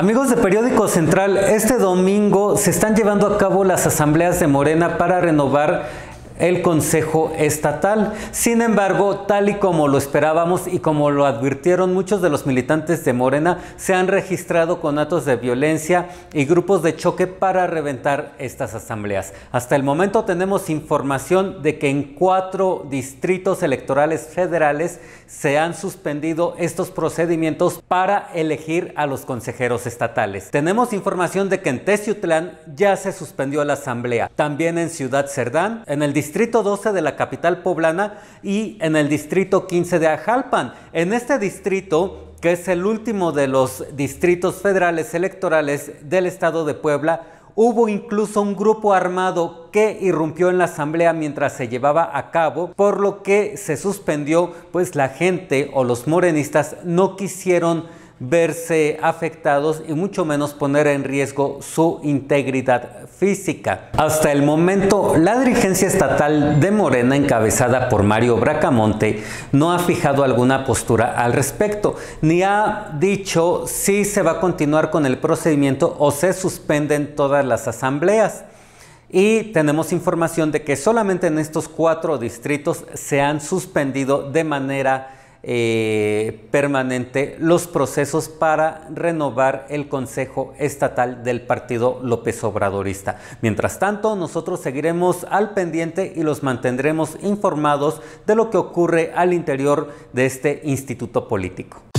Amigos de Periódico Central, este domingo se están llevando a cabo las asambleas de Morena para renovar el Consejo Estatal. Sin embargo, tal y como lo esperábamos y como lo advirtieron muchos de los militantes de Morena, se han registrado con actos de violencia y grupos de choque para reventar estas asambleas. Hasta el momento tenemos información de que en cuatro distritos electorales federales se han suspendido estos procedimientos para elegir a los consejeros estatales. Tenemos información de que en Teciutlán ya se suspendió la asamblea. También en Ciudad Cerdán, en el distrito distrito 12 de la capital poblana y en el distrito 15 de Ajalpan. En este distrito, que es el último de los distritos federales electorales del estado de Puebla, Hubo incluso un grupo armado que irrumpió en la asamblea mientras se llevaba a cabo, por lo que se suspendió, pues la gente o los morenistas no quisieron verse afectados y mucho menos poner en riesgo su integridad física. Hasta el momento, la dirigencia estatal de Morena, encabezada por Mario Bracamonte, no ha fijado alguna postura al respecto, ni ha dicho si se va a continuar con el procedimiento o se suspenden todas las asambleas. Y tenemos información de que solamente en estos cuatro distritos se han suspendido de manera eh, permanente los procesos para renovar el Consejo Estatal del Partido López Obradorista. Mientras tanto, nosotros seguiremos al pendiente y los mantendremos informados de lo que ocurre al interior de este instituto político.